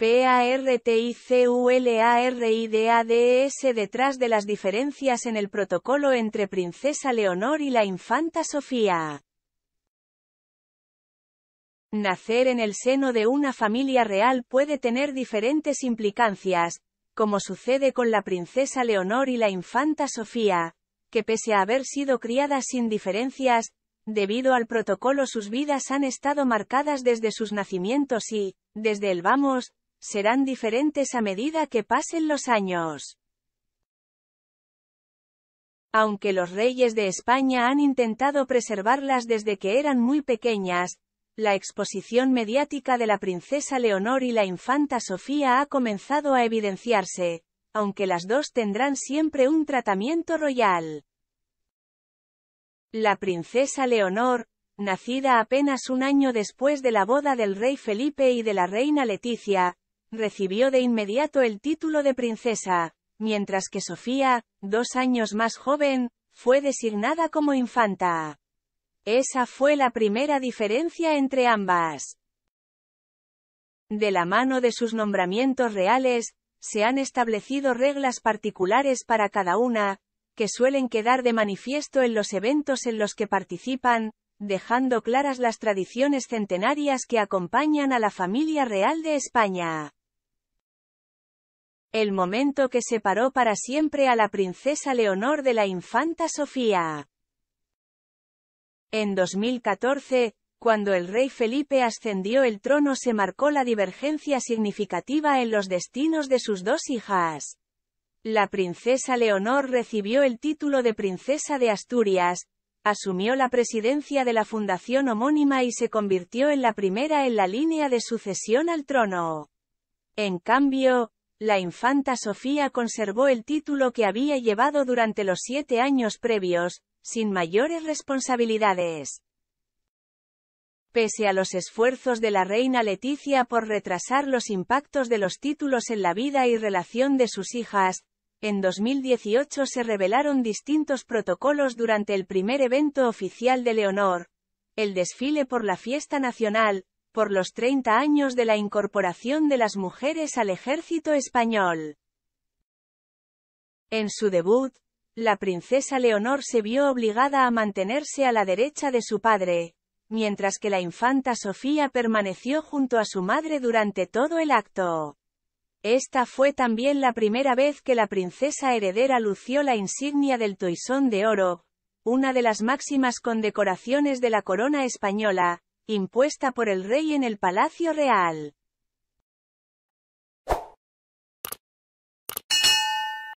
PARTICULARIDADES detrás de las diferencias en el protocolo entre Princesa Leonor y la Infanta Sofía. Nacer en el seno de una familia real puede tener diferentes implicancias, como sucede con la Princesa Leonor y la Infanta Sofía, que pese a haber sido criadas sin diferencias, debido al protocolo sus vidas han estado marcadas desde sus nacimientos y, desde el vamos, serán diferentes a medida que pasen los años. Aunque los reyes de España han intentado preservarlas desde que eran muy pequeñas, la exposición mediática de la princesa Leonor y la infanta Sofía ha comenzado a evidenciarse, aunque las dos tendrán siempre un tratamiento royal. La princesa Leonor, nacida apenas un año después de la boda del rey Felipe y de la reina Leticia, recibió de inmediato el título de princesa, mientras que Sofía, dos años más joven, fue designada como infanta. Esa fue la primera diferencia entre ambas. De la mano de sus nombramientos reales, se han establecido reglas particulares para cada una, que suelen quedar de manifiesto en los eventos en los que participan, dejando claras las tradiciones centenarias que acompañan a la familia real de España. El momento que separó para siempre a la princesa Leonor de la infanta Sofía. En 2014, cuando el rey Felipe ascendió el trono se marcó la divergencia significativa en los destinos de sus dos hijas. La princesa Leonor recibió el título de princesa de Asturias, asumió la presidencia de la fundación homónima y se convirtió en la primera en la línea de sucesión al trono. En cambio, la infanta Sofía conservó el título que había llevado durante los siete años previos, sin mayores responsabilidades. Pese a los esfuerzos de la reina Leticia por retrasar los impactos de los títulos en la vida y relación de sus hijas, en 2018 se revelaron distintos protocolos durante el primer evento oficial de Leonor, el desfile por la fiesta nacional, por los 30 años de la incorporación de las mujeres al ejército español. En su debut, la princesa Leonor se vio obligada a mantenerse a la derecha de su padre, mientras que la infanta Sofía permaneció junto a su madre durante todo el acto. Esta fue también la primera vez que la princesa heredera lució la insignia del toisón de oro, una de las máximas condecoraciones de la corona española, impuesta por el rey en el Palacio Real.